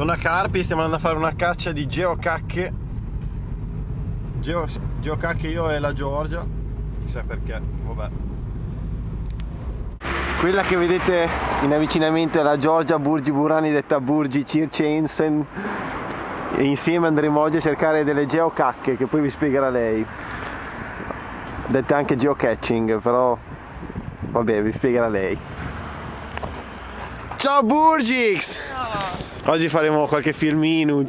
Sono a Carpi, stiamo andando a fare una caccia di geocacche. Geo, geocacche io e la Giorgia. Chissà perché, vabbè. Quella che vedete in avvicinamento è la Giorgia Burgi Burani, detta Burgi Circensen. E insieme andremo oggi a cercare delle geocacche che poi vi spiegherà lei. Dette anche geocaching, però vabbè, vi spiegherà lei. Ciao Burgix! Oggi faremo qualche filmino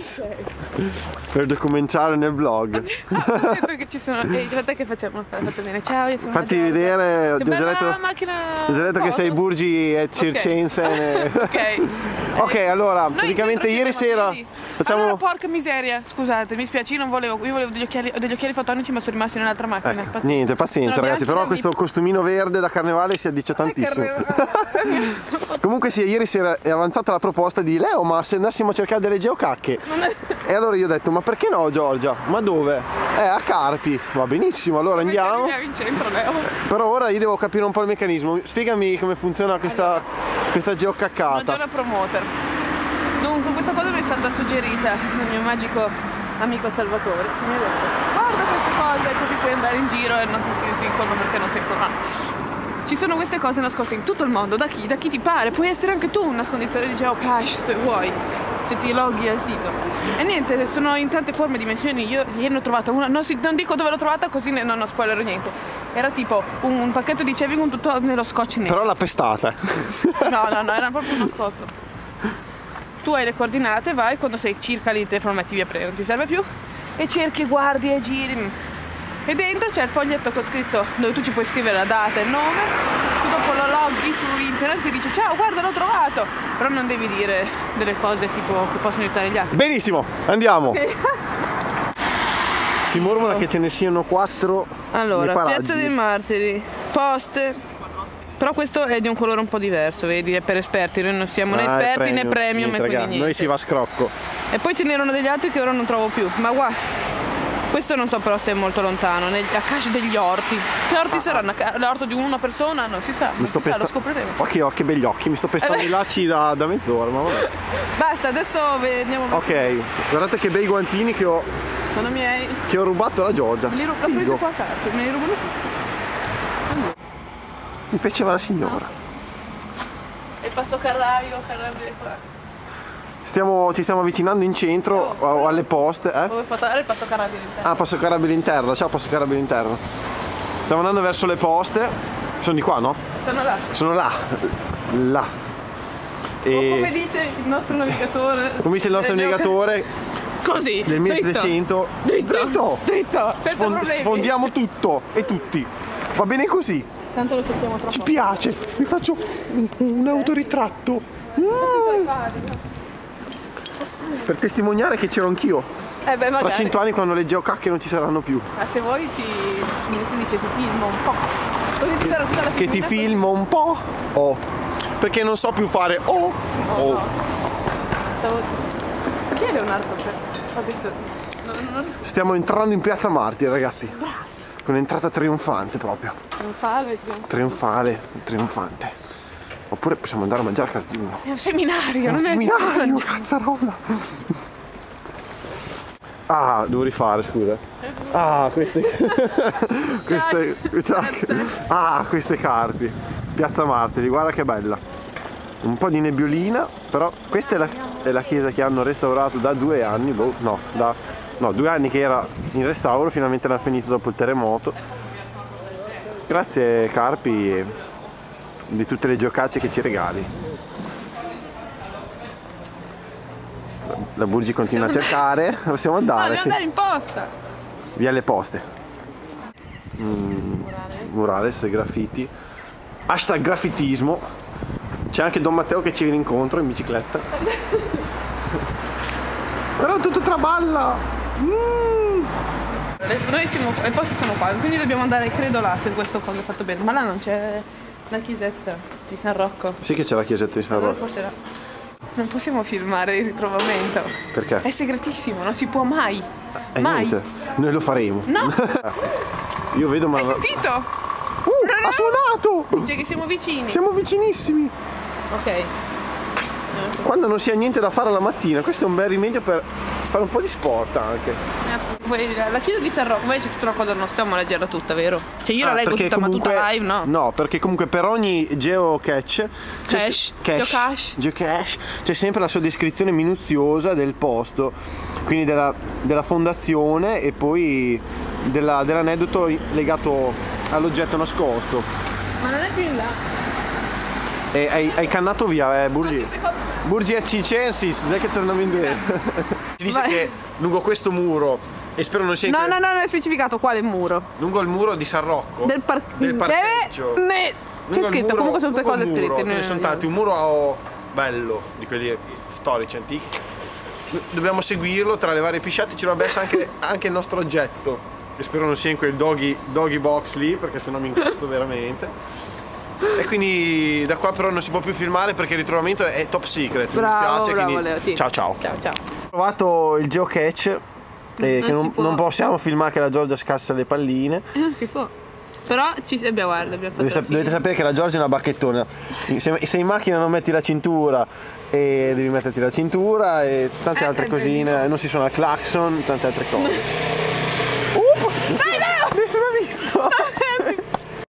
per documentare nel vlog. Ho detto che ci sono. Ehi, aspetta che facciamo. Fatto bene. Ciao, io sono Fatti vedere, Che ti ho già bella detto, macchina. ho già detto che sei Burgi e Circensen. e- Ok. Ok, allora, Noi praticamente in ieri sera facciamo... Allora, porca miseria, scusate, mi spiace, io non volevo, io volevo degli occhiali, degli occhiali fotonici ma sono rimasti nell'altra macchina. Ecco, niente, pazienza ragazzi, però questo costumino verde da carnevale si addice tantissimo. Comunque sì, ieri sera è avanzata la proposta di Leo, ma se andassimo a cercare delle geocacche. E allora io ho detto, ma perché no Giorgia? Ma dove? Eh, a Carpi. Va benissimo, allora andiamo. Centro, Leo. Però ora io devo capire un po' il meccanismo. Spiegami come funziona questa, questa Una geocaccata. giornata promoter. Dunque, questa cosa mi è stata suggerita dal mio magico amico Salvatore. Mi ha detto, guarda queste cose, così puoi andare in giro e non sentirti in colpa perché non sei formato. Ci sono queste cose nascoste in tutto il mondo, da chi? Da chi ti pare. Puoi essere anche tu un nasconditore di geocache se vuoi, se ti loghi al sito. E niente, sono in tante forme e dimensioni. Io ieri ne ho trovata una, non, si- non dico dove l'ho trovata così ne- non ho spoiler niente. Era tipo un, un pacchetto di Chevy con tutto nello scotch nero. Però l'ha pestata. No, no, no, era proprio nascosto. Tu hai le coordinate, vai quando sei circa lì il telefono metti via perché non ti serve più e cerchi, guardi e giri. E dentro c'è il foglietto con scritto dove tu ci puoi scrivere la data e il nome. Tu dopo lo loghi su internet e dici ciao, guarda l'ho trovato. Però non devi dire delle cose tipo che possono aiutare gli altri. Benissimo, andiamo. Ok. Si mormora che ce ne siano quattro. Allora. Piazza dei Martiri, poste. Però questo è di un colore un po' diverso, vedi? È per esperti, noi non siamo né Ah, è esperti né premium Niente, e quindi raga, niente. Noi si va a scrocco. E poi ce n'erano degli altri che ora non trovo più. Ma guarda, questo non so però se è molto lontano, negli, a caso degli orti. Che orti saranno? A ca- L'orto di una persona? Non si sa, Mi sto si sa, lo pesta- scopriremo. Che, oh, che begli occhi, mi sto pestando Eh. i lacci da, da mezz'ora, ma vabbè. Basta, adesso andiamo avanti. Ok, guardate che bei guantini che ho, Sono miei. che ho rubato alla Giorgia. Li ru- ho preso qua a carte, me li rubano Mi piaceva la signora. E passo Carraio, Carraio di qua. Stiamo, ci stiamo avvicinando in centro Oh. alle poste. Eh? Dove fare il passo Carraio all'interno. Ah, posso carabile interno. Ciao, posso carabile interno. Stiamo andando verso le poste. Sono di qua, no? Sono là. Sono là. Là. O come E dice il nostro navigatore. come dice il nostro eh, navigatore Così. dritto. 1300, Dritto. dritto. Dritto. Senza Sfond- sfondiamo tutto e tutti. Va bene così. Tanto lo cerchiamo troppo. Ci piace. Mi faccio un, un autoritratto. Mm, per testimoniare che c'ero anch'io. Eh beh, Tra magari. cento anni quando le geocacche non ci saranno più. Ma se vuoi ti. come si dice, ti filmo un po'. Così ti sarà tutta la Che ti filmo un po'. Oh. Perché non so più fare oh. Oh. così Stavo... Chi è Leonardo? Per- Adesso. Non, non, Stiamo entrando in piazza Martiri, ragazzi. Con entrata trionfante proprio. non fa le- Trionfale, trionfante. Oppure possiamo andare a mangiare a casa di uno. È un seminario, È un non è seminario, cazzarola. Ah, devo rifare, scusa. Ah, queste. queste. Ah, queste carpi. Piazza Martiri, guarda che bella. Un po' di nebbiolina, però questa è la, è la chiesa che hanno restaurato da due anni, boh, no, da no, due anni che era in restauro, finalmente l'hanno finito dopo il terremoto. Grazie Carpi di tutte le giocacce che ci regali. La Burgi continua a cercare, possiamo No, andare, devo sì. andare in posta. via le poste. Mm, murales, graffiti. Hashtag graffitismo. C'è anche Don Matteo che ci viene incontro in bicicletta. Però tutto traballa. Mm. Le- Noi siamo, i posti sono qua, quindi dobbiamo andare, credo là, se questo coso è fatto bene. Ma là non c'è la chiesetta di San Rocco. Sì che c'è la chiesetta di San Allora Rocco. forse là. Non possiamo filmare il ritrovamento. Perché? È segretissimo, non si può mai. E mai. niente, noi lo faremo. No, Io vedo ma... hai sentito? Uh, ha suonato! Dice che siamo vicini. Siamo vicinissimi. Ok. quando non si ha niente da fare la mattina, questo è un bel rimedio per fare un po' di sport anche. Eh, poi la chiesa di San Rocco, invece tutta una cosa non stiamo a leggerla tutta, vero? Cioè io la Ah, leggo perché tutta ma comunque- tutta live, no? No, perché comunque per ogni geocache c'è Cache, se- geocache. geocache, c'è sempre la sua descrizione minuziosa del posto, quindi della, della fondazione e poi della- dell'aneddoto legato all'oggetto nascosto. Ma non è più in là. E hai, hai cannato via, eh, Burgi. Burgi e Cicensis, dai che torniamo indietro. Si dice Vai. che lungo questo muro, e spero non sia in No, no, no, non è specificato quale muro. lungo il muro di San Rocco, Del, par- del parcheggio. Eh, ne- C'è scritto, muro- comunque sono tutte cose muro, scritte. Ce ne no, sono no, tanti, un muro bello, di quelli storici, antichi. Dobbiamo seguirlo tra le varie pisciate, ci dovrebbe essere anche, anche il nostro oggetto. Che spero non sia in quel doggy, doggy box lì, perché sennò mi incazzo veramente. E quindi da qua però non si può più filmare perché il ritrovamento è top secret. Bravo, mi spiace, bravo, quindi... Leo, ti- Ciao ciao. Ciao, ciao. Ho trovato il geocache. eh, Non che non, non possiamo filmare che la Giorgia scassa le palline. Eh, Non si può. Però ci abbiamo, guarda, abbiamo fatto Dovete, dovete sapere che la Giorgia è una bacchettona. Se, se in macchina non metti la cintura e devi metterti la cintura e tante Eh, altre eh, cosine, non si suona il clacson, tante altre cose. Uh, nessuno, nessuno ha visto!